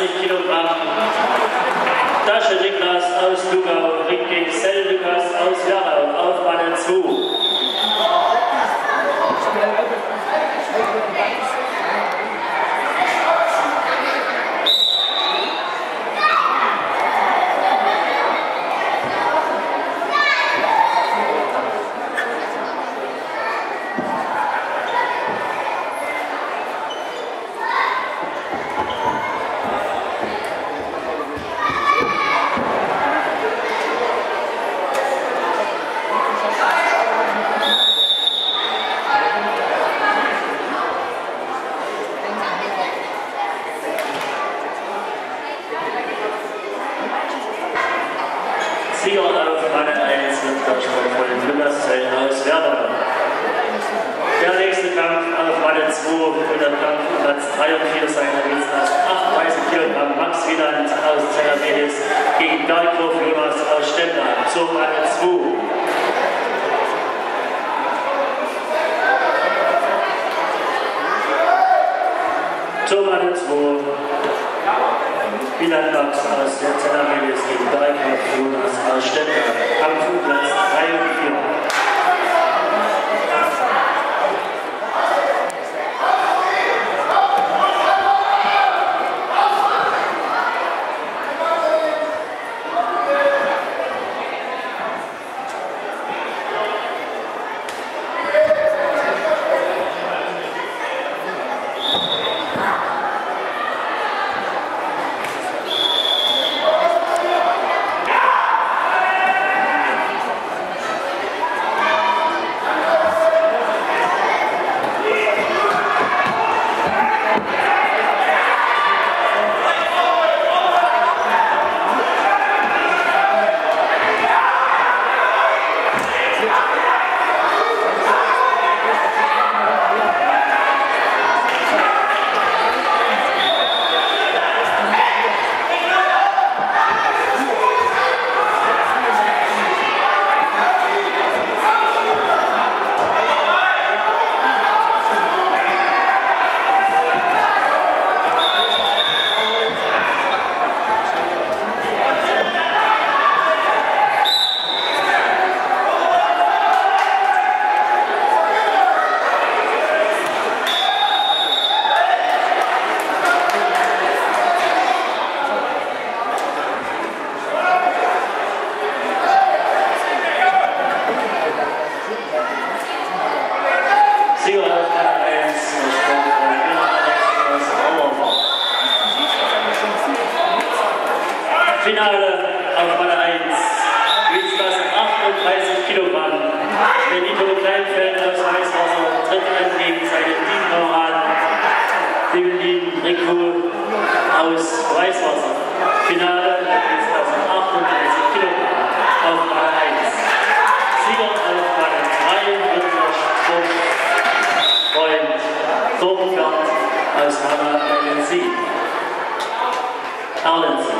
Gewichtsklasse 29 Kilogramm. Tasche Niklas aus Lugau, gegen Sell Lukas aus Jarau, auf Bahn 2. Sieger auf Bahn 1 wird der Sportfreund Lukas Zell aus Werder. Der nächste Kampf auf Bahn 2 und der Kampf um Platz 3 und 4 seiner Gewichtsklasse 38 Kilogramm Max Wieland aus Zellermedis Berghof Jonas aus Stendal zur Bahn 2. Thomas 2. Wieland Max aus der Zellermedis gegen Berghof Jonas aus Rico aus Weißwasser. Finale Gewichtsklasse 38 Kilogramm auf Bahn 1. Sieger auf Bahn 3 wird der Sportfreund Dornfeld aus Hanna Erlensi. Erlensi.